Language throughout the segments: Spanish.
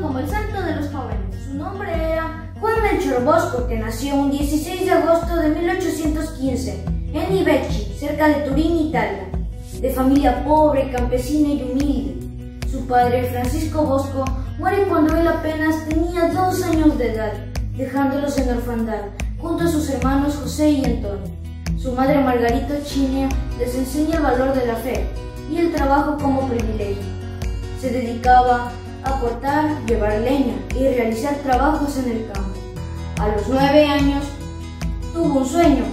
como el Santo de los Jóvenes. Su nombre era Juan Melchor Bosco, que nació un 16 de agosto de 1815 en Ivecchi, cerca de Turín, Italia, de familia pobre, campesina y humilde. Su padre, Francisco Bosco, muere cuando él apenas tenía dos años de edad, dejándolos en orfandad, junto a sus hermanos José y Antonio. Su madre Margarita Chinia les enseña el valor de la fe y el trabajo como privilegio. Se dedicaba a cortar, llevar leña y realizar trabajos en el campo. A los nueve años tuvo un sueño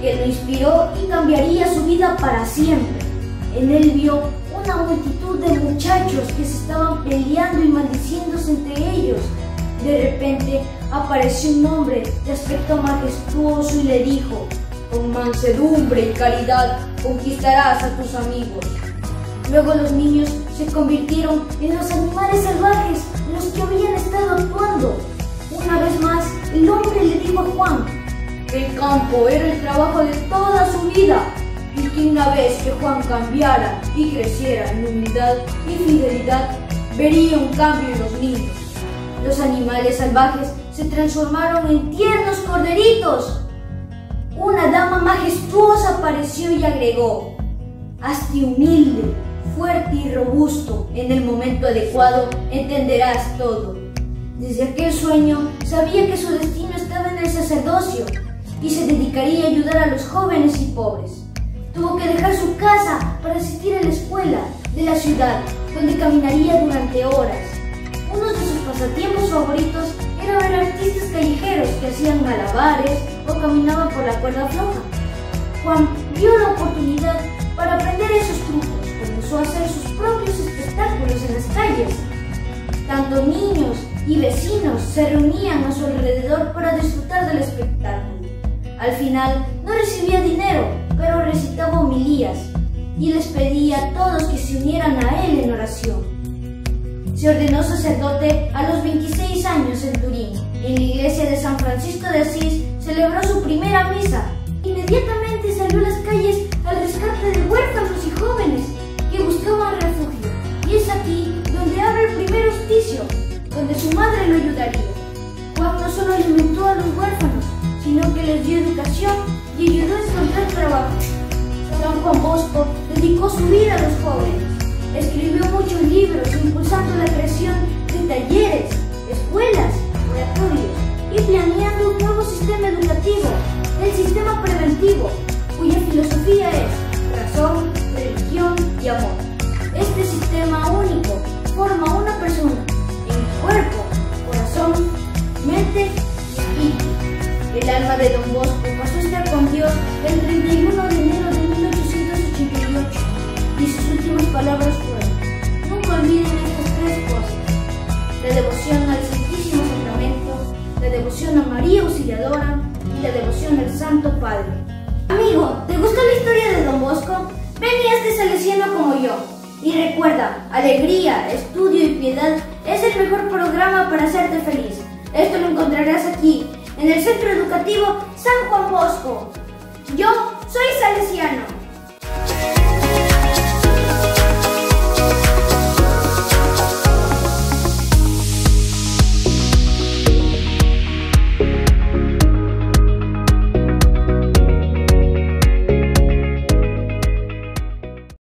que lo inspiró y cambiaría su vida para siempre. En él vio una multitud de muchachos que se estaban peleando y maldiciéndose entre ellos. De repente apareció un hombre de aspecto majestuoso y le dijo, con mansedumbre y caridad conquistarás a tus amigos. Luego los niños se convirtieron en los animales salvajes en los que habían estado actuando. Una vez más, el hombre le dijo a Juan el campo era el trabajo de toda su vida y que una vez que Juan cambiara y creciera en humildad y fidelidad, vería un cambio en los niños. Los animales salvajes se transformaron en tiernos corderitos. Una dama majestuosa apareció y agregó, hazte humilde, robusto, en el momento adecuado entenderás todo. Desde aquel sueño sabía que su destino estaba en el sacerdocio y se dedicaría a ayudar a los jóvenes y pobres. Tuvo que dejar su casa para asistir a la escuela de la ciudad, donde caminaría durante horas. Uno de sus pasatiempos favoritos era ver artistas callejeros que hacían malabares o caminaban por la cuerda floja. Juan vio la oportunidad para aprender esos trucos comenzó a hacer sus propios espectáculos en las calles. Tanto niños y vecinos se reunían a su alrededor para disfrutar del espectáculo. Al final no recibía dinero, pero recitaba homilías y les pedía a todos que se unieran a él en oración. Se ordenó sacerdote a los 26 años en Turín. En la iglesia de San Francisco de Asís celebró su primera misa. Inmediatamente Juan no solo alimentó a los huérfanos, sino que les dio educación y ayudó a encontrar trabajo. San Juan Bosco dedicó su vida a los jóvenes. Escribió muchos libros impulsando la creación de Don Bosco pasó a estar con Dios el 31 de enero de 1888 y sus últimas palabras fueron, nunca olviden estas tres cosas, la devoción al Santísimo Sacramento, la devoción a María Auxiliadora y la devoción al Santo Padre. Amigo, ¿te gustó la historia de Don Bosco? Ven y hazte salesiano como yo. Y recuerda, alegría, estudio y piedad es el mejor programa para hacerte feliz. Esto lo encontrarás aquí, en el Centro Educativo San Juan Bosco. Yo soy salesiano.